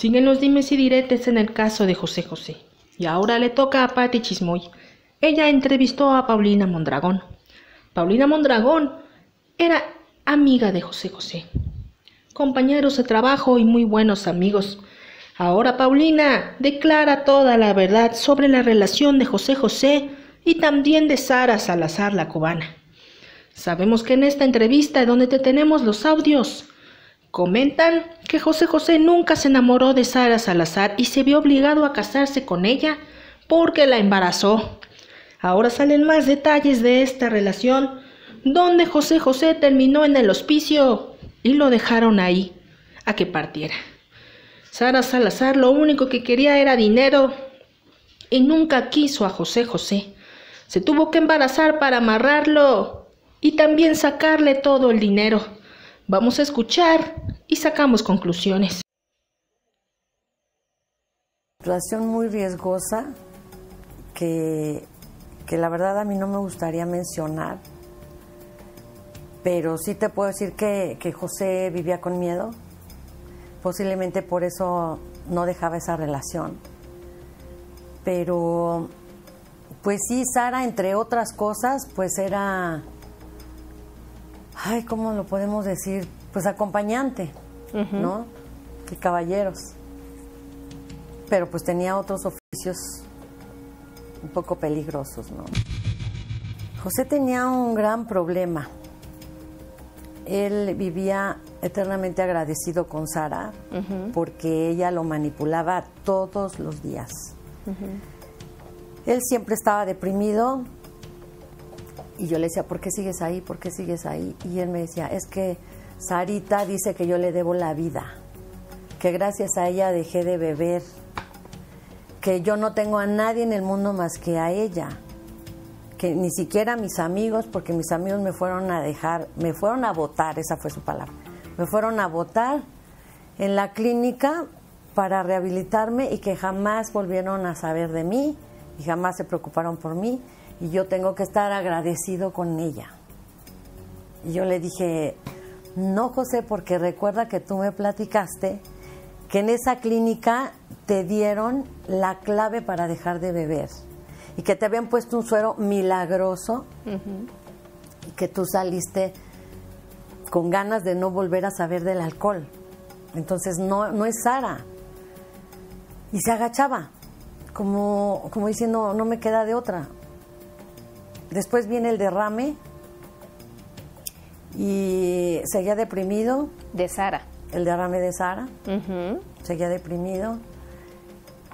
Siguen los dimes y diretes en el caso de José José. Y ahora le toca a Patti Chismoy. Ella entrevistó a Paulina Mondragón. Paulina Mondragón era amiga de José José. Compañeros de trabajo y muy buenos amigos. Ahora Paulina declara toda la verdad sobre la relación de José José y también de Sara Salazar la cubana. Sabemos que en esta entrevista donde te tenemos los audios, comentan que José José nunca se enamoró de Sara Salazar y se vio obligado a casarse con ella porque la embarazó. Ahora salen más detalles de esta relación, donde José José terminó en el hospicio y lo dejaron ahí, a que partiera. Sara Salazar lo único que quería era dinero y nunca quiso a José José. Se tuvo que embarazar para amarrarlo y también sacarle todo el dinero. Vamos a escuchar y sacamos conclusiones. Situación muy riesgosa que, que la verdad a mí no me gustaría mencionar, pero sí te puedo decir que, que José vivía con miedo posiblemente por eso no dejaba esa relación. Pero, pues sí, Sara, entre otras cosas, pues era, ay, ¿cómo lo podemos decir? Pues acompañante, ¿no? De caballeros. Pero pues tenía otros oficios un poco peligrosos, ¿no? José tenía un gran problema. Él vivía eternamente agradecido con Sara porque ella lo manipulaba todos los días. Él siempre estaba deprimido y yo le decía, ¿por qué sigues ahí? ¿Por qué sigues ahí? Y él me decía, es que Sarita dice que yo le debo la vida, que gracias a ella dejé de beber, que yo no tengo a nadie en el mundo más que a ella que ni siquiera mis amigos, porque mis amigos me fueron a dejar, me fueron a votar, esa fue su palabra, me fueron a votar en la clínica para rehabilitarme y que jamás volvieron a saber de mí y jamás se preocuparon por mí y yo tengo que estar agradecido con ella. Y yo le dije, no José, porque recuerda que tú me platicaste que en esa clínica te dieron la clave para dejar de beber y que te habían puesto un suero milagroso y que tú saliste con ganas de no volver a saber del alcohol. Entonces no, no es Sara. Y se agachaba, como, como diciendo, no me queda de otra. Después viene el derrame y seguía deprimido. De Sara. El derrame de Sara. Seguía deprimido,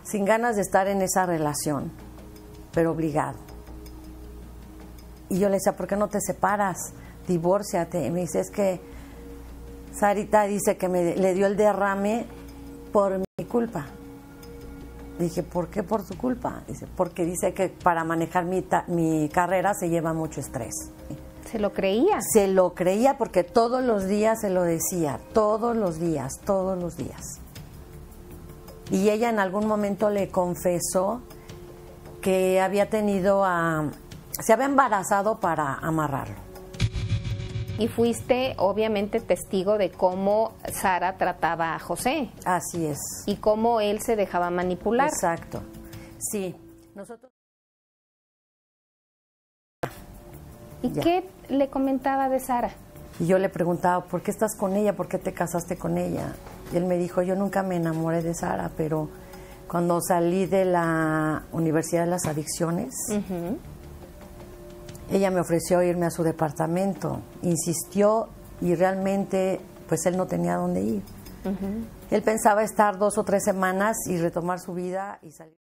sin ganas de estar en esa relación pero obligado. Y yo le decía, ¿por qué no te separas? Divórciate. Y me dice, es que Sarita dice que me, le dio el derrame por mi culpa. Dije, ¿por qué por su culpa? Dice, porque dice que para manejar mi, mi carrera se lleva mucho estrés. ¿Se lo creía? Se lo creía porque todos los días se lo decía, todos los días, todos los días. Y ella en algún momento le confesó que había tenido a... se había embarazado para amarrarlo. Y fuiste obviamente testigo de cómo Sara trataba a José. Así es. Y cómo él se dejaba manipular. Exacto. Sí. Nosotros... ¿Y qué le comentaba de Sara? Y yo le preguntaba, ¿por qué estás con ella? ¿Por qué te casaste con ella? Y él me dijo, yo nunca me enamoré de Sara, pero cuando salí de la Universidad de las Adicciones, ella me ofreció irme a su departamento, insistió y realmente pues él no tenía dónde ir. Él pensaba estar dos o tres semanas y retomar su vida y salir.